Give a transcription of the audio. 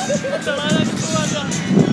我来了你出来